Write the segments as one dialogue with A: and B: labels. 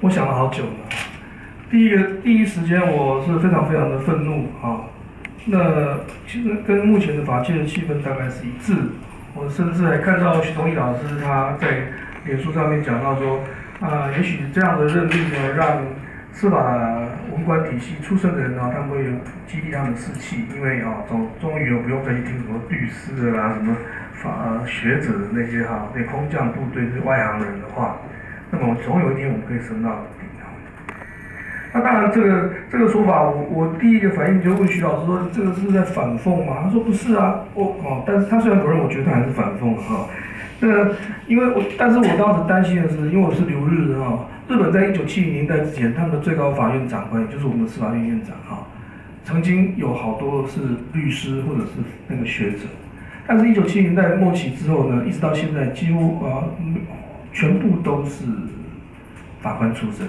A: 我想了好久了。第一个第一时间我是非常非常的愤怒啊。那其实跟目前的法界的气氛大概是一致。我甚至还看到徐同义老师他在脸书上面讲到说，啊，也许这样的任命呢，让司法文官体系出身的人呢，他们会有激励他们的士气，因为啊，终终于有不用再去听什么律师啊，什么法学者那些哈，那空降部队是外行人的话，那么总有一天我们可以升到顶啊。那当然，这个这个说法，我我第一个反应就问徐老师说，这个是在反讽吗？他说不是啊，我哦，但是他虽然否认，我觉得还是反讽哈。那因为我，但是我当时担心的是，因为我是留日的哈，日本在一九七零年代之前，他们的最高法院长官，也就是我们的司法院院长哈，曾经有好多是律师或者是那个学者，但是，一九七零年代末期之后呢，一直到现在，几乎啊，全部都是法官出身。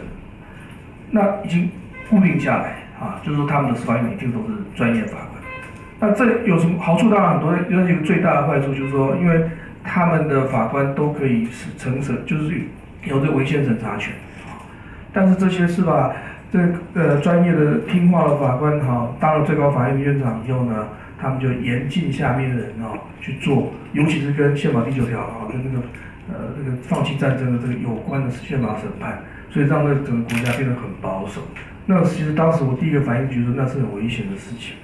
A: 那已经固定下来啊，就是说他们的司法院一定都是专业法官。那这有什么好处？当然很多，有一个最大的坏处就是说，因为他们的法官都可以是成审，就是有这违宪审查权。但是这些是吧这呃专业的听话的法官哈，当了最高法院院长以后呢，他们就严禁下面的人哦去做，尤其是跟宪法第九条啊，跟那个呃这个放弃战争的这个有关的宪法审判。所以让那整个国家变得很保守。那其实当时我第一个反应就是那是很危险的事情。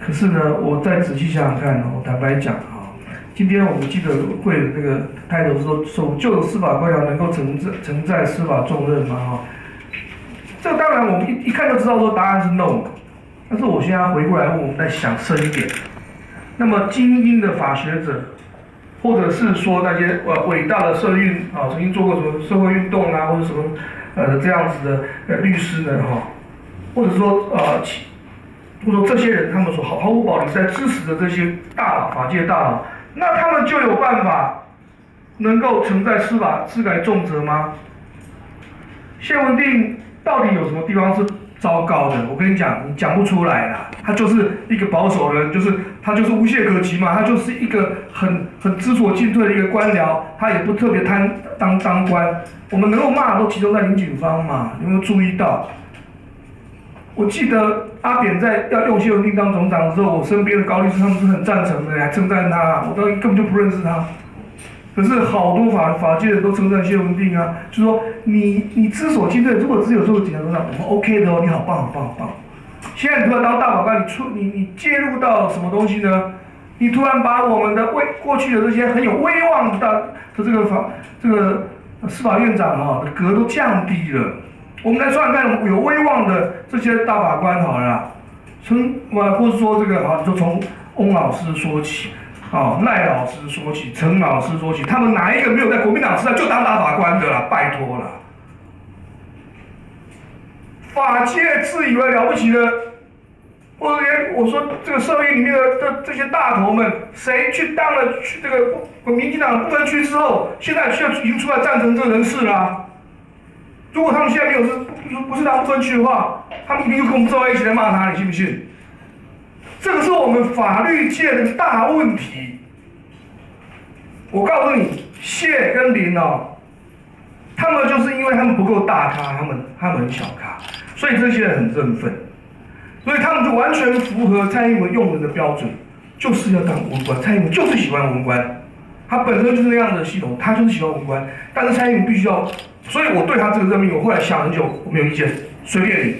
A: 可是呢，我再仔细想想看，我坦白讲啊，今天我们记者会的那个开头是说，守旧的司法官僚能够承载承载司法重任吗？哈，这当然我们一一看就知道说答案是 no。但是我现在回过来问，我们再想深一点，那么精英的法学者。或者是说那些呃伟大的社运啊，曾经做过什么社会运动啊，或者什么呃这样子的呃律师呢哈，或者说呃，或者说这些人他们所毫毫无保留在支持的这些大佬法界大佬，那他们就有办法能够承载司法司改重责吗？谢文定到底有什么地方是？糟糕的，我跟你讲，你讲不出来啦。他就是一个保守人，就是他就是无懈可击嘛。他就是一个很很知所进退的一个官僚，他也不特别贪当当官。我们能够骂都集中在林景芳嘛？有没有注意到？我记得阿扁在要用谢文定当总长的时候，我身边的高律师他们是很赞成的，还称赞他。我当时根本就不认识他。可是好多法法界人都称赞谢文定啊，就说你你之所进退，如果只有这个警察总长，我们 OK 的哦，你好棒好棒好棒。现在突然当大法官，你出你你介入到什么东西呢？你突然把我们的威过去的这些很有威望的的这个法这个司法院长哈的格都降低了。我们来算看有威望的这些大法官好了，从我或者说这个好，就从翁老师说起。哦，赖老师说起，陈老师说起，他们哪一个没有在国民党时代就当大法官的了？拜托了，法界自以为了不起的，我连我说这个社会里面的这这些大头们，谁去当了去这个民进党不分区之后，现在却已经出来赞成这人事了？如果他们现在没有是不不是当不分区的话，他们一定就跟我们坐在一起来骂他，你信不信？这个是我们法律界的大问题。我告诉你，谢跟林哦，他们就是因为他们不够大咖，他们他们很小咖，所以这些人很振奋，所以他们就完全符合蔡英文用人的标准，就是要当文官。蔡英文就是喜欢文官，他本身就是那样的系统，他就是喜欢文官。但是蔡英文必须要，所以我对他这个任命，我后来想很久，我没有意见，随便你。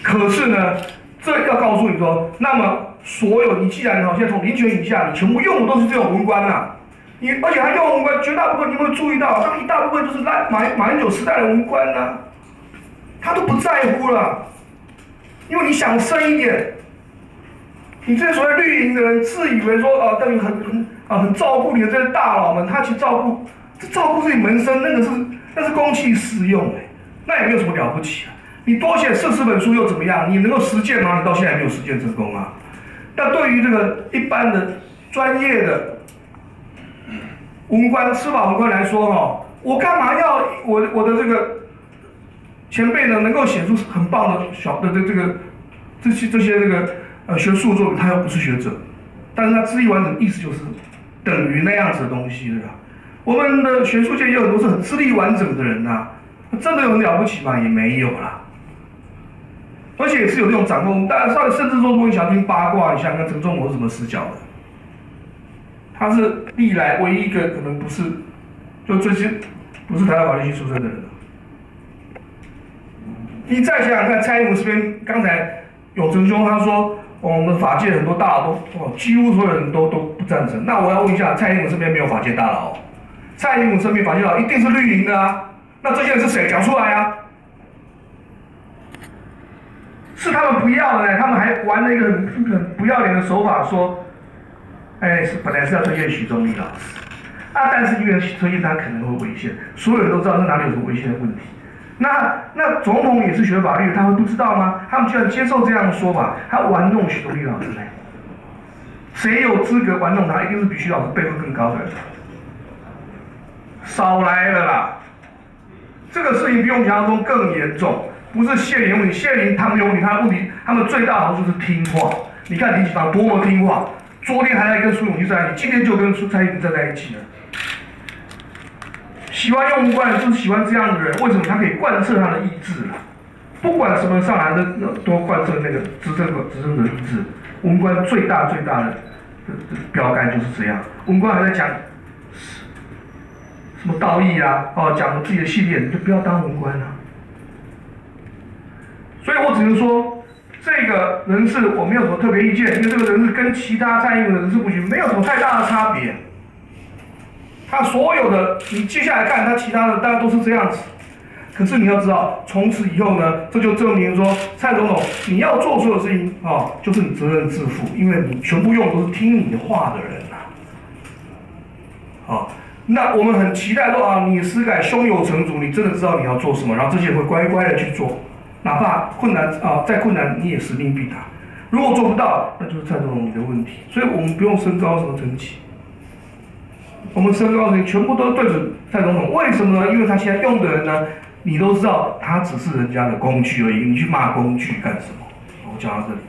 A: 可是呢，这要告诉你说，那么。所有你既然哈，现在从零权以下，你全部用的都是这种文官呐。你而且还用文官，绝大部分你有没有注意到？他们一大部分都是赖马马英九时代的文官呐，他都不在乎了。因为你想深一点，你这些所谓绿营的人自以为说啊，等于很很啊很照顾你的这些大佬们，他去照顾，照顾自己门生，那个是那是公器私用哎，那也没有什么了不起啊。你多写四十本书又怎么样？你能够实践吗？你到现在没有实践成功啊。那对于这个一般的专业的文官、司法文官来说，哈，我干嘛要我我的这个前辈呢？能够写出很棒的小的这这个这些这些这个呃学术作品，他又不是学者，但是他资历完整，意思就是等于那样子的东西，对吧？我们的学术界也有很多是很资历完整的人呐，真的有很了不起吗？也没有啦。而且也是有这种掌控，大家甚至说，如果你想听八卦，你想看陈忠谋是什么死角的？他是历来唯一一个可能不是，就最近不是台湾法律系出身的人。你再想想看，蔡英文这边刚才永成兄他说，我们法界很多大佬都，哦，几乎所有人都都不赞成。那我要问一下，蔡英文这边没有法界大佬？蔡英文身边法界大佬一定是绿营的啊？那这些人是谁？讲出来啊！是他们不要的呢，他们还玩了一个很很不要脸的手法，说，哎，是本来是要推荐许宗力老师，啊，但是因为推荐他可能会违宪，所有人都知道那哪里有什么违宪的问题。那那总统也是学法律，他会不知道吗？他们居然接受这样的说法，他玩弄许宗力老师呢？谁有资格玩弄他？一定是比许老师辈分更高的人。少来了啦！这个事情比我们想象中更严重。不是谢林问题，谢林他们有问题，他的问题，他们最大好处是听话。你看林启芳多么听话，昨天还在跟苏永基在一起，今天就跟苏蔡英文站在一起了。喜欢用官就是喜欢这样的人，为什么他可以贯彻他的意志啊？不管什么上来的都贯彻那个执政的执政的意志。文官最大最大的标杆就是这样。文官还在讲什么道义啊？哦，讲自己的信念，就不要当文官了。所以我只能说，这个人事我没有什么特别意见，因为这个人事跟其他蔡英文的人事布局没有什么太大的差别。他所有的，你接下来看他其他的，大家都是这样子。可是你要知道，从此以后呢，这就证明说，蔡总统你要做所有事情啊，就是你责任自负，因为你全部用都是听你的话的人呐。好，那我们很期待说啊，你实改胸有成竹，你真的知道你要做什么，然后这些会乖乖的去做。哪怕困难啊，再困难你也使命必达。如果做不到，那就是蔡总统你的问题。所以我们不用升高什么层级，我们升高的全部都对准蔡总统。为什么呢？因为他现在用的人呢，你都知道，他只是人家的工具而已。你去骂工具干什么？我讲到这里。